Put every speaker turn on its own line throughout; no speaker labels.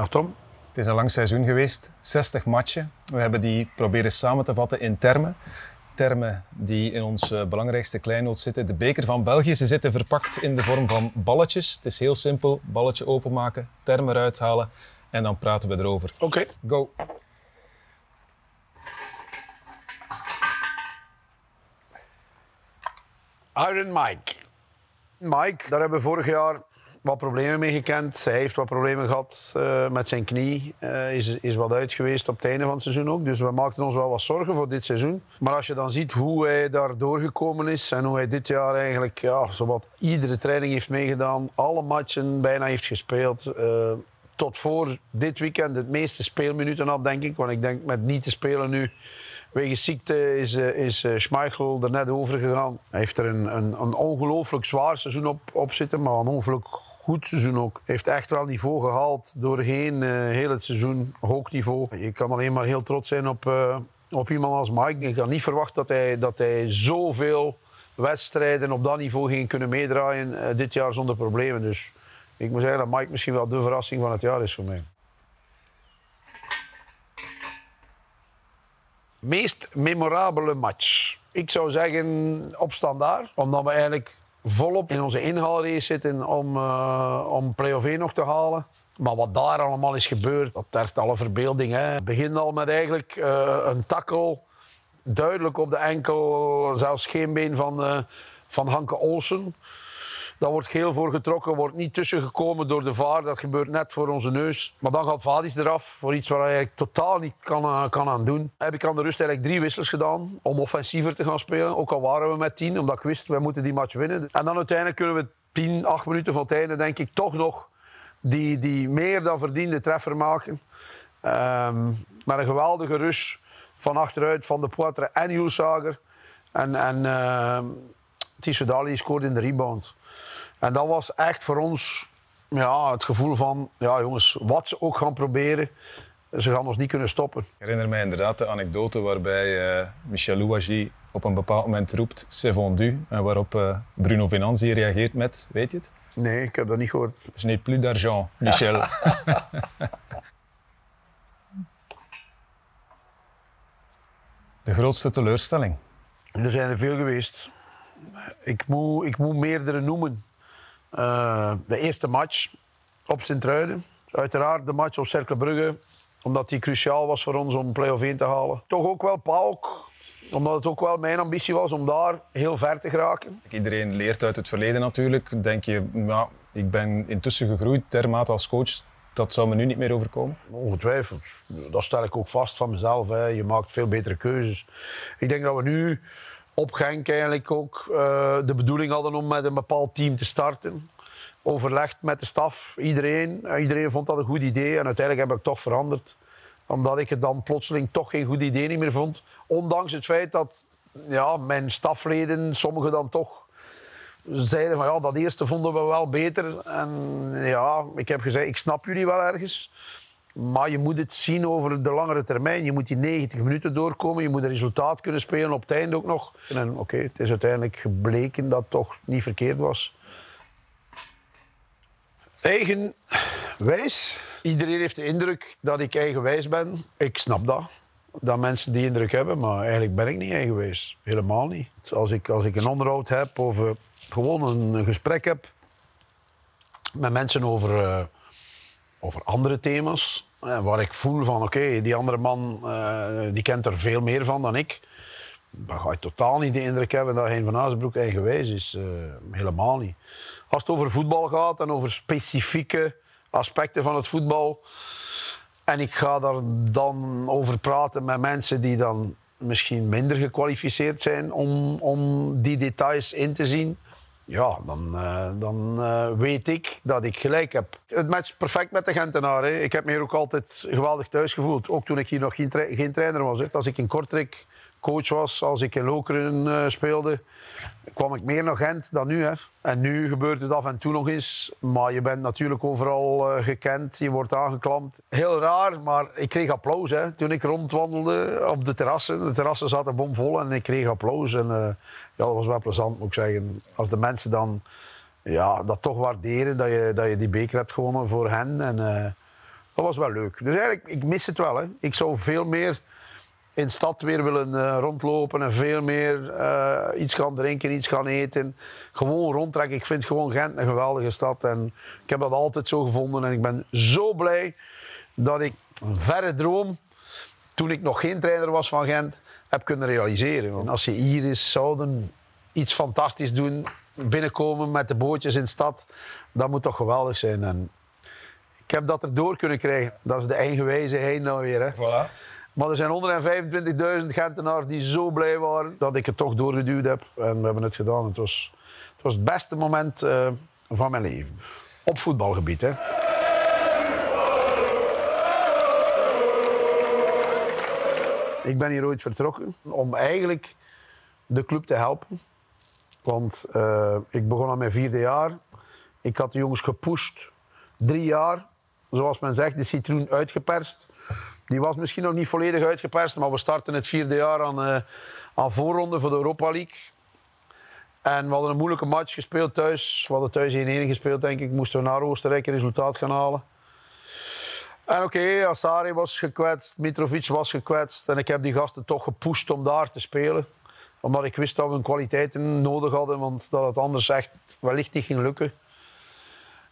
Dag
Tom.
Het is een lang seizoen geweest, 60 matchen. We hebben die proberen samen te vatten in termen. Termen die in ons belangrijkste kleinoot zitten. De beker van België. Ze zitten verpakt in de vorm van balletjes. Het is heel simpel. Balletje openmaken, termen eruit halen en dan praten we erover.
Oké.
Go.
Iron Mike. Mike, daar hebben we vorig jaar wat problemen mee gekend. Hij heeft wat problemen gehad uh, met zijn knie. Uh, is, is wat uit geweest op het einde van het seizoen ook. Dus we maakten ons wel wat zorgen voor dit seizoen. Maar als je dan ziet hoe hij daar doorgekomen is en hoe hij dit jaar eigenlijk ja, zowat iedere training heeft meegedaan, alle matchen bijna heeft gespeeld. Uh, tot voor dit weekend het meeste speelminuten had, denk ik. Want ik denk met niet te spelen nu Wegens ziekte is, is Schmeichel er net over gegaan. Hij heeft er een, een, een ongelooflijk zwaar seizoen op, op zitten, maar een ongelooflijk goed seizoen ook. Heeft echt wel niveau gehaald doorheen uh, heel het seizoen, hoog niveau. Je kan alleen maar heel trots zijn op, uh, op iemand als Mike. Ik had niet verwacht dat hij, dat hij zoveel wedstrijden op dat niveau ging kunnen meedraaien uh, dit jaar zonder problemen. Dus ik moet zeggen dat Mike misschien wel de verrassing van het jaar is voor mij. Meest memorabele match. Ik zou zeggen op standaard, omdat we eigenlijk volop in onze inhaalrace zitten om, uh, om play-off 1 nog te halen. Maar wat daar allemaal is gebeurd, dat tergt alle verbeelding. Hè. Het begint al met eigenlijk uh, een tackle, duidelijk op de enkel, zelfs geen been van, uh, van Hanke Olsen. Daar wordt geel voor getrokken, wordt niet tussengekomen door de VAR. Dat gebeurt net voor onze neus. Maar dan gaat Vadis eraf voor iets waar hij eigenlijk totaal niet kan, uh, kan aan doen. Heb ik aan de rust eigenlijk drie wissels gedaan om offensiever te gaan spelen. Ook al waren we met tien, omdat ik wist, wij moeten die match winnen. En dan uiteindelijk kunnen we tien, acht minuten van het einde, denk ik, toch nog die, die meer dan verdiende treffer maken. Um, met een geweldige rush van achteruit van de Poitre en Hulsager. En, en uh, Tissoudali scoorde in de rebound. En dat was echt voor ons ja, het gevoel van, ja jongens, wat ze ook gaan proberen, ze gaan ons niet kunnen stoppen.
Ik herinner mij inderdaad de anekdote waarbij uh, Michel Louagie op een bepaald moment roept c'est vendu en waarop uh, Bruno Venanzi reageert met, weet je het?
Nee, ik heb dat niet gehoord.
Je n'ai plus d'argent, Michel. de grootste teleurstelling?
Er zijn er veel geweest. Ik moet, ik moet meerdere noemen. Uh, de eerste match op Sint-Truiden. Uiteraard de match op Cercle Brugge, omdat die cruciaal was voor ons om play-off 1 te halen. Toch ook wel PAOK, omdat het ook wel mijn ambitie was om daar heel ver te geraken.
Iedereen leert uit het verleden natuurlijk. Denk je, ja, ik ben intussen gegroeid dermate als coach. Dat zou me nu niet meer overkomen?
Ongetwijfeld. Dat stel ik ook vast van mezelf. Hè. Je maakt veel betere keuzes. Ik denk dat we nu op Genk eigenlijk ook uh, de bedoeling hadden om met een bepaald team te starten. Overlegd met de staf, iedereen. Iedereen vond dat een goed idee en uiteindelijk heb ik toch veranderd. Omdat ik het dan plotseling toch geen goed idee meer vond. Ondanks het feit dat ja, mijn stafleden, sommigen dan toch zeiden van ja, dat eerste vonden we wel beter. En ja, ik heb gezegd, ik snap jullie wel ergens. Maar je moet het zien over de langere termijn. Je moet die 90 minuten doorkomen. Je moet een resultaat kunnen spelen op het einde ook nog. En oké, het is uiteindelijk gebleken dat het toch niet verkeerd was. Eigenwijs. Iedereen heeft de indruk dat ik eigenwijs ben. Ik snap dat. Dat mensen die indruk hebben, maar eigenlijk ben ik niet eigenwijs. Helemaal niet. Als ik, als ik een onderhoud heb of uh, gewoon een, gesprek heb met mensen over, uh, over andere thema's, uh, waar ik voel van oké, die andere man die kent er veel meer van dan ik, dan ga je totaal niet de indruk hebben dat Hein van Azenbroek eigenwijs is. helemaal niet. Als het over voetbal gaat en over specifieke aspecten van het voetbal. En ik ga daar dan over praten met mensen die dan misschien minder gekwalificeerd zijn om, om die details in te zien. Ja, dan, uh, dan uh, weet ik dat ik gelijk heb. Het matcht perfect met de Gentenaren. Ik heb me hier ook altijd geweldig thuis gevoeld. Ook toen ik hier nog geen, geen trainer was. Hè. Als ik in Kortrijk coach was, als ik in Lokeren uh, speelde, kwam ik meer naar Gent dan nu. Hè. En nu gebeurt het af en toe nog eens. Maar je bent natuurlijk overal uh, gekend. Je wordt aangeklampt. Heel raar, maar ik kreeg applaus hè, toen ik rondwandelde op de terrassen. De terrassen zaten bomvol en ik kreeg applaus. En uh, ja, dat was wel plezant, moet ik zeggen. Als de mensen dan ja, dat toch waarderen dat je, dat je die beker hebt gewonnen voor hen. En eh, dat was wel leuk. Dus eigenlijk, ik mis het wel. Hè. Ik zou veel meer in de stad weer willen eh, rondlopen en veel meer eh, iets gaan drinken, iets gaan eten. Gewoon rondtrekken. Ik vind gewoon Gent een geweldige stad. En ik heb dat altijd zo gevonden. En ik ben zo blij dat ik een verre droom, toen ik nog geen trainer was van Gent, heb kunnen realiseren. En als je hier is, zouden iets fantastisch doen, binnenkomen met de bootjes in stad, dat moet toch geweldig zijn. En ik heb dat erdoor kunnen krijgen. Dat is de eigenwijze heen nou weer. Hè.
Voilà.
Maar er zijn 125.000 Gentenaars die zo blij waren dat ik het toch doorgeduwd heb. En we hebben het gedaan. Het was het, was het beste moment uh, van mijn leven. Op voetbalgebied. Hè. Ik ben hier ooit vertrokken om eigenlijk de club te helpen. Want uh, ik begon aan mijn vierde jaar. Ik had de jongens gepusht. Drie jaar, zoals men zegt, de citroen uitgeperst. Die was misschien nog niet volledig uitgeperst, maar we starten het vierde jaar aan, uh, aan voorronde voor de Europa League. En we hadden een moeilijke match gespeeld thuis. We hadden thuis 1-1 gespeeld, denk ik. Moesten we naar Oostenrijk een resultaat gaan halen. En oké, okay, Assari was gekwetst, Mitrovic was gekwetst. En ik heb die gasten toch gepusht om daar te spelen. Omdat ik wist dat we een kwaliteiten nodig hadden, want dat het anders echt wellicht niet ging lukken.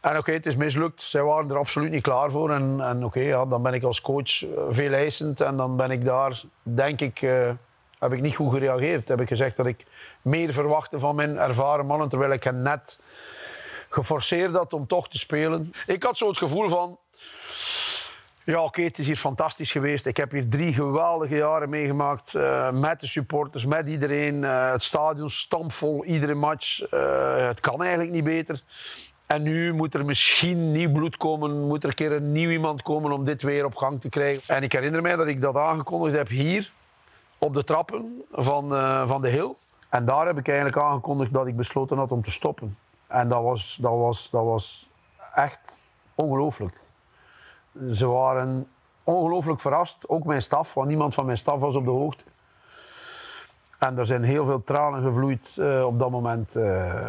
En oké, het is mislukt. Zij waren er absoluut niet klaar voor. En, en oké, ja, dan ben ik als coach veel eisend. En dan ben ik daar, denk ik, uh, heb ik niet goed gereageerd. Heb ik gezegd dat ik meer verwachtte van mijn ervaren mannen, terwijl ik hen net geforceerd had om toch te spelen. Ik had zo het gevoel van, ja, oké, het is hier fantastisch geweest. Ik heb hier drie geweldige jaren meegemaakt. Uh, met de supporters, met iedereen. Het stadion stampvol, iedere match. Het kan eigenlijk niet beter. En nu moet er misschien nieuw bloed komen, moet er een keer een nieuw iemand komen om dit weer op gang te krijgen. En ik herinner mij dat ik dat aangekondigd heb hier, op de trappen van, uh, van de Hill. En daar heb ik eigenlijk aangekondigd dat ik besloten had om te stoppen. En dat was, dat was, dat was echt ongelooflijk. Ze waren ongelooflijk verrast, ook mijn staf, want niemand van mijn staf was op de hoogte. En er zijn heel veel tranen gevloeid uh, op dat moment, uh,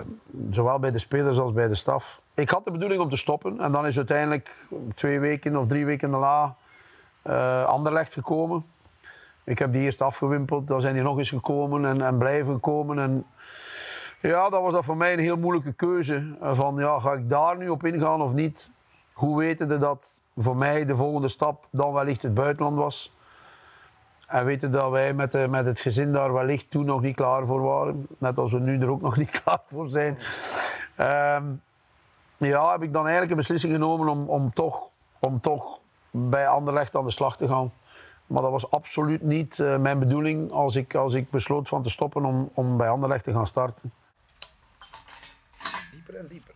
zowel bij de spelers als bij de staf. Ik had de bedoeling om te stoppen en dan is uiteindelijk twee weken of drie weken daarna uh, Anderlecht gekomen. Ik heb die eerst afgewimpeld, dan zijn die nog eens gekomen en, en blijven komen. En ja, dat was dat voor mij een heel moeilijke keuze. Van ja, ga ik daar nu op ingaan of niet? Hoe weten dat voor mij de volgende stap dan wellicht het buitenland was? En weten dat wij met, de, met het gezin daar wellicht toen nog niet klaar voor waren. Net als we nu er ook nog niet klaar voor zijn. Um, ja, heb ik dan eigenlijk een beslissing genomen om, om, toch, om toch bij Anderlecht aan de slag te gaan. Maar dat was absoluut niet uh, mijn bedoeling als ik, als ik besloot van te stoppen om, om bij Anderlecht te gaan starten. Dieper en dieper.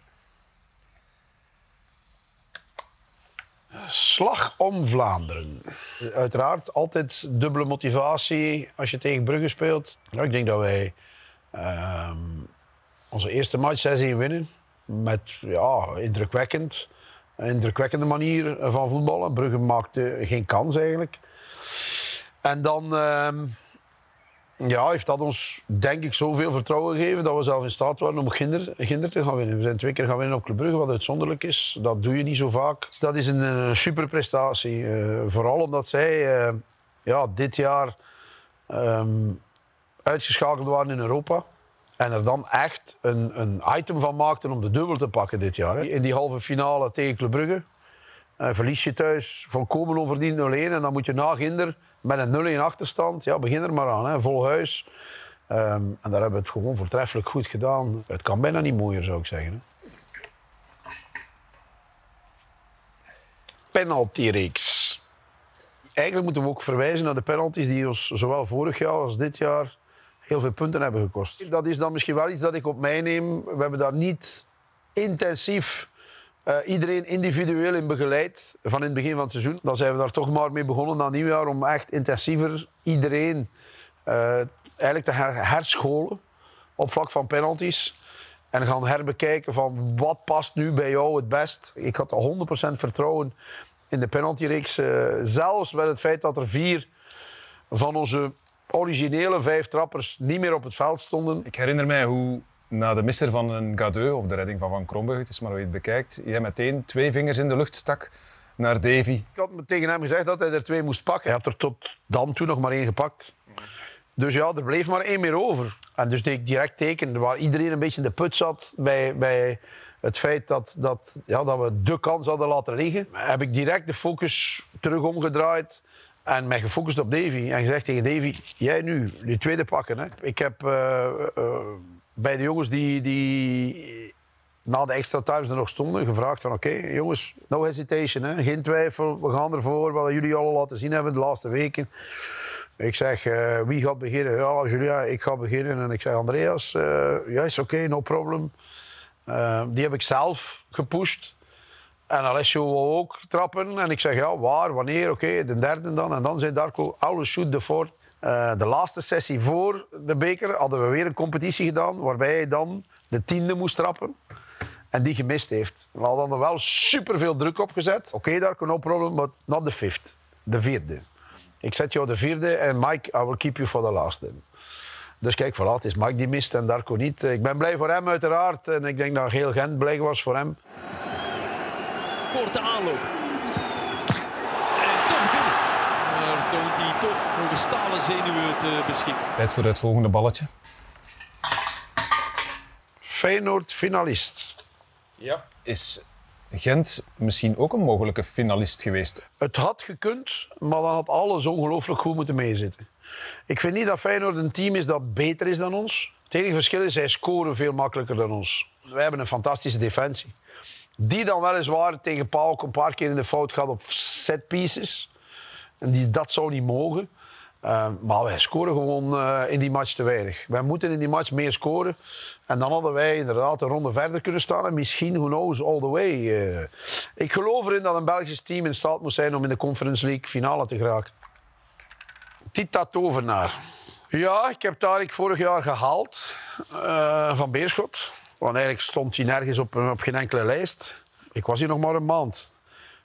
Slag om Vlaanderen. Uiteraard altijd dubbele motivatie als je tegen Brugge speelt. Nou, ik denk dat wij uh, onze eerste match 6-1 winnen. Met ja, indrukwekkend, indrukwekkende manier van voetballen. Brugge maakte geen kans eigenlijk. En dan uh, ja, heeft dat ons, denk ik, zoveel vertrouwen gegeven dat we zelf in staat waren om Ginder, Ginder te gaan winnen. We zijn twee keer gaan winnen op Club Brugge, wat uitzonderlijk is. Dat doe je niet zo vaak. Dus dat is een, een super prestatie. Uh, vooral omdat zij uh, ja, dit jaar um, uitgeschakeld waren in Europa. En er dan echt een, een item van maakten om de dubbel te pakken dit jaar. In die halve finale tegen Club Brugge. Uh, verlies je thuis volkomen onverdiend 0-1 en dan moet je na Ginder met een 0-1 achterstand, ja, begin er maar aan, hè, vol huis. Um, en daar hebben we het gewoon voortreffelijk goed gedaan. Het kan bijna niet mooier, zou ik zeggen. Penaltyreeks. Eigenlijk moeten we ook verwijzen naar de penalties die ons zowel vorig jaar als dit jaar heel veel punten hebben gekost. Dat is dan misschien wel iets dat ik op mij neem. We hebben daar niet intensief uh, iedereen individueel in begeleid van in het begin van het seizoen. Dan zijn we daar toch maar mee begonnen na nieuwjaar om echt intensiever iedereen uh, eigenlijk te her herscholen op vlak van penalties. En gaan herbekijken van wat past nu bij jou het best. Ik had 100% vertrouwen in de penaltyreeks. Uh, zelfs met het feit dat er vier van onze originele vijf trappers niet meer op het veld stonden.
Ik herinner mij hoe Na de misser van een Gadeu of de redding van Van Kromberg, het is maar hoe je het bekijkt, jij meteen twee vingers in de lucht stak naar Davy.
Ik had tegen hem gezegd dat hij er twee moest pakken. Hij had er tot dan toe nog maar één gepakt. Dus ja, er bleef maar één meer over. En dus deed ik direct teken, waar iedereen een beetje in de put zat bij, bij het feit dat, dat, ja, dat we de kans hadden laten liggen. Heb ik direct de focus terug omgedraaid en mij gefocust op Davy. En gezegd tegen Davy, jij nu, die tweede pakken. Hè. Ik heb uh, uh, bij de jongens die, die na de extra times er nog stonden, gevraagd van oké, jongens, no hesitation, hè? geen twijfel, we gaan ervoor, wat jullie al laten zien hebben de laatste weken. Ik zeg, uh, wie gaat beginnen? Ja, Julia, ik ga beginnen. En ik zeg, Andreas, uh, ja, is oké, no problem. Uh, die heb ik zelf gepusht. En Alessio wou ook trappen. En ik zeg, ja, waar, wanneer, oké, de derde dan. En dan zei Darko, alles shoot de fort. de laatste sessie voor de beker hadden we weer een competitie gedaan, waarbij hij dan de tiende moest trappen. En die gemist heeft. We hadden er wel superveel druk op gezet. Oké, okay, Darko, no problem, but not the fifth. De vierde. Ik zet jou de vierde en Mike, I will keep you for the last. Dus kijk, voilà, het is Mike die mist en Darko niet. Ik ben blij voor hem uiteraard en ik denk dat heel Gent blij was voor hem.
Korte aanloop. En toch binnen. Maar toont hij over stalen zenuwen te beschikken.
Tijd voor het volgende balletje.
Feyenoord finalist.
Ja. Is Gent misschien ook een mogelijke finalist geweest?
Het had gekund, maar dan had alles ongelooflijk goed moeten meezitten. Ik vind niet dat Feyenoord een team is dat beter is dan ons. Het enige verschil is, zij scoren veel makkelijker dan ons. Wij hebben een fantastische defensie. Die dan weliswaar tegen Pauk een paar keer in de fout gaat op set pieces. En die, dat zou niet mogen. Uh, maar wij scoren gewoon uh, in die match te weinig. Wij moeten in die match meer scoren. En dan hadden wij inderdaad een ronde verder kunnen staan. En misschien, who knows, all the way. Uh, ik geloof erin dat een Belgisch team in staat moet zijn om in de Conference League finale te geraken. Tita Tovenaar. Ja, ik heb Tarik vorig jaar gehaald van Beerschot. Want eigenlijk stond hij nergens op, op geen enkele lijst. Ik was hier nog maar een maand.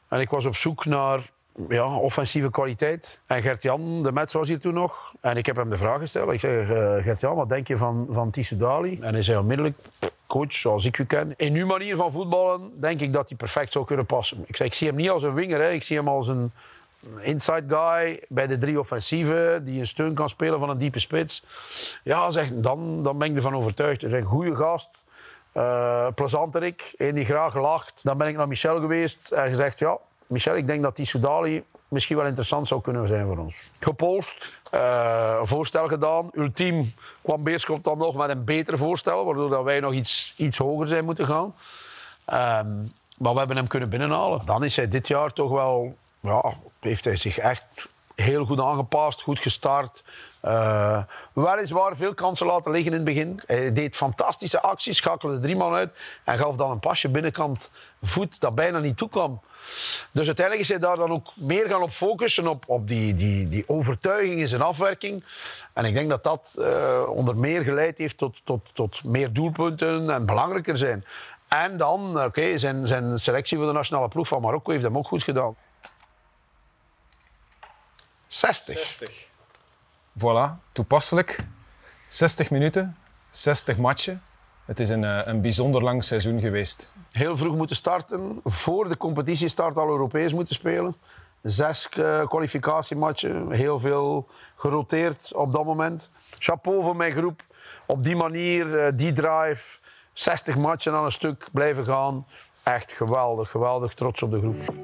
En ik was op zoek naar ja, offensieve kwaliteit. En Gert-Jan, de Mets was hier toen nog. En ik heb hem de vraag gesteld. Ik zeg, uh, Gert-Jan, wat denk je van, van Dali? En hij zei onmiddellijk, coach, zoals ik u ken. In uw manier van voetballen denk ik dat hij perfect zou kunnen passen. Ik zeg, ik zie hem niet als een winger. Hè. Ik zie hem als een inside guy bij de drie offensieven. Die een steun kan spelen van een diepe spits. Ja, zeg, dan, dan ben ik ervan overtuigd. Hij is een goede gast. Uh, plezanterik, een die graag lacht. Dan ben ik naar Michel geweest en gezegd, ja, Michel, ik denk dat die Soudali misschien wel interessant zou kunnen zijn voor ons. Gepolst, uh, een voorstel gedaan. Ultiem kwam Beerschot dan nog met een beter voorstel, waardoor dat wij nog iets, iets hoger zijn moeten gaan. Um, maar we hebben hem kunnen binnenhalen. Dan is hij dit jaar toch wel, ja, heeft hij zich echt heel goed aangepast, goed gestart. Uh, weliswaar veel kansen laten liggen in het begin. Hij deed fantastische acties, schakelde drie man uit en gaf dan een pasje binnenkant voet dat bijna niet toekwam. Dus uiteindelijk is hij daar dan ook meer gaan op focussen, op, op die, die, die overtuiging in zijn afwerking. En ik denk dat dat uh, onder meer geleid heeft tot, tot, tot meer doelpunten en belangrijker zijn. En dan, oké, zijn, zijn selectie voor de nationale ploeg van Marokko heeft hem ook goed gedaan. 60.
60. Voilà, toepasselijk. 60 minuten, 60 matchen. Het is een, eh, een bijzonder lang seizoen geweest.
Heel vroeg moeten starten, voor de competitiestart al Europees moeten spelen. Zes uh, kwalificatiematchen, heel veel geroteerd op dat moment. Chapeau voor mijn groep. Op die manier, uh, die drive, 60 matchen aan een stuk blijven gaan. Echt geweldig, geweldig trots op de groep.